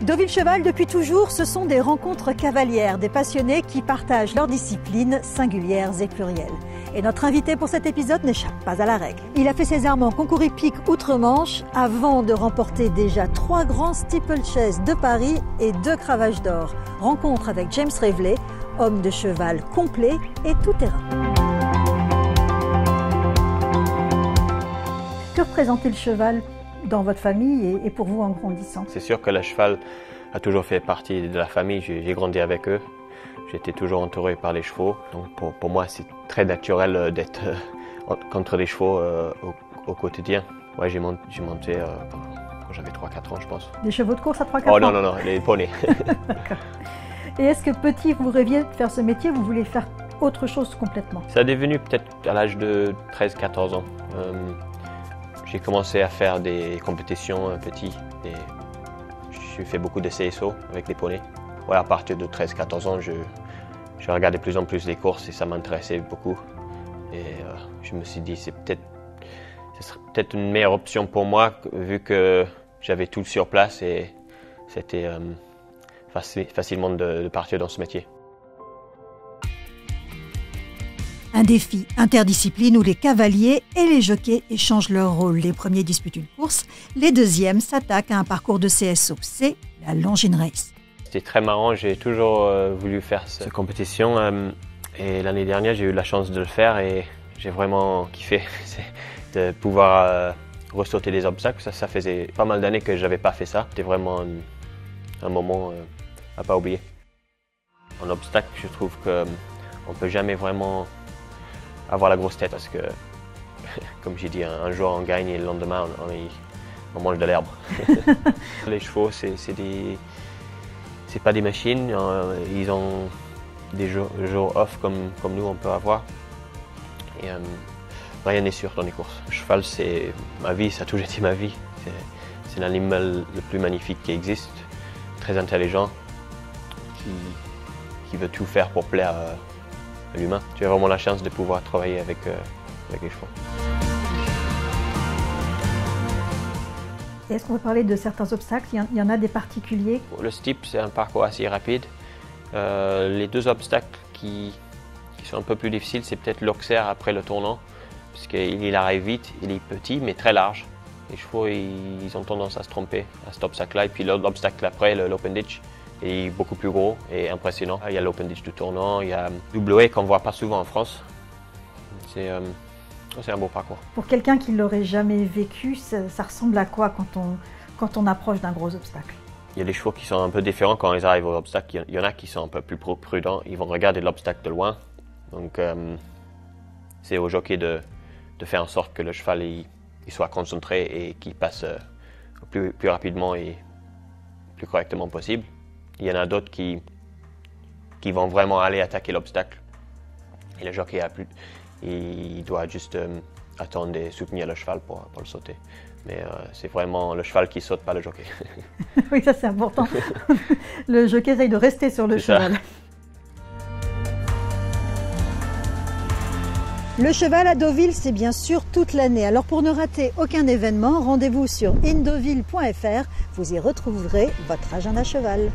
Deauville Cheval, depuis toujours, ce sont des rencontres cavalières, des passionnés qui partagent leurs disciplines singulières et plurielles. Et notre invité pour cet épisode n'échappe pas à la règle. Il a fait ses armes en concours hippique outre-Manche avant de remporter déjà trois grands steeplechase de Paris et deux cravages d'or. Rencontre avec James Reveley, homme de cheval complet et tout terrain. Que représentait le cheval? Dans votre famille et pour vous en grandissant C'est sûr que le cheval a toujours fait partie de la famille. J'ai grandi avec eux. J'étais toujours entouré par les chevaux. Donc pour, pour moi, c'est très naturel euh, d'être euh, contre les chevaux euh, au, au, quotidien. Ouais, j'ai monté, monté euh, quand j'avais 3-4 ans, je pense. Des chevaux de course à 3-4 oh, ans Oh non, non, non, les poneys. Et est-ce que petit, vous rêviez de faire ce métier Vous voulez faire autre chose complètement? Ça a devenu peut-être à l'âge de 13-14 ans. Euh, j'ai commencé à faire des compétitions petit. Et j'ai fait beaucoup de CSO avec les poneys. Ouais, à partir de 13-14 ans, je, je, regardais de plus en plus les courses et ça m'intéressait beaucoup. Et euh, je me suis dit, c'est peut-être, ce serait peut-être une meilleure option pour moi vu que j'avais tout sur place et c'était euh, facile, facilement de partir dans ce métier. Un défi interdiscipline où les cavaliers et les jockeys échangent leur rôle. Les premiers disputent une course, les deuxièmes s'attaquent à un parcours de CSO. C'est la Longines Race. C'était très marrant, j'ai toujours euh, voulu faire cette compétition euh, et l'année dernière j'ai eu la chance de le faire et j'ai vraiment kiffé de pouvoir euh, ressauter des obstacles. Ça, ça faisait pas mal d'années que je n'avais pas fait ça. C'était vraiment un, un moment à pas oublier. En obstacle, je trouve qu'on ne peut jamais vraiment avoir la grosse tête parce que, comme j'ai dit, un, jour on gagne et le lendemain on, on, on mange de l'herbe. les chevaux, c'est des. C'est pas des machines, euh, ils ont des jours, jours, off comme, comme nous on peut avoir. Et euh, rien n'est sûr dans les courses. Le cheval, c'est ma vie, ça a toujours été ma vie. C'est l'animal le plus magnifique qui existe, très intelligent, qui, qui veut tout faire pour plaire à l'humain. Tu as vraiment la chance de pouvoir travailler avec, euh, avec les chevaux. Est-ce qu'on peut parler de certains obstacles? Il y en a des particuliers? Le steep, c'est un parcours assez rapide. Euh, les deux obstacles qui, qui, sont un peu plus difficiles, c'est peut-être l'Auxerre après le tournant, parce qu'il arrive vite, il est petit mais très large. Les chevaux, ils, ils ont tendance à se tromper à cet obstacle-là. Et puis l'obstacle après, l'open ditch, est beaucoup plus gros et impressionnant. Il y a l'open ditch du tournant, il y a double qu'on ne voit pas souvent en France. C'est euh, un beau parcours. Pour quelqu'un qui ne l'aurait jamais vécu, ça, ça, ressemble à quoi quand on, quand on approche d'un gros obstacle? Il y a des chevaux qui sont un peu différents quand ils arrivent au obstacle. Il y en a qui sont un peu plus prudents. Ils vont regarder l'obstacle de loin. Donc euh, c'est au jockey de, de, faire en sorte que le cheval il, il soit concentré et qu'il passe euh, plus, plus rapidement et plus correctement possible. Il y en a d'autres qui, qui vont vraiment aller attaquer l'obstacle. Et le jockey a plus, il doit juste euh, attendre et soutenir le cheval pour, pour le sauter. Mais euh, c'est vraiment le cheval qui saute, pas le jockey. oui, ça c'est important. le jockey essaye de rester sur le cheval. Ça. Le cheval à Deauville, c'est bien sûr toute l'année. Alors pour ne rater aucun événement, rendez-vous sur indoville.fr. Vous y retrouverez votre agenda cheval.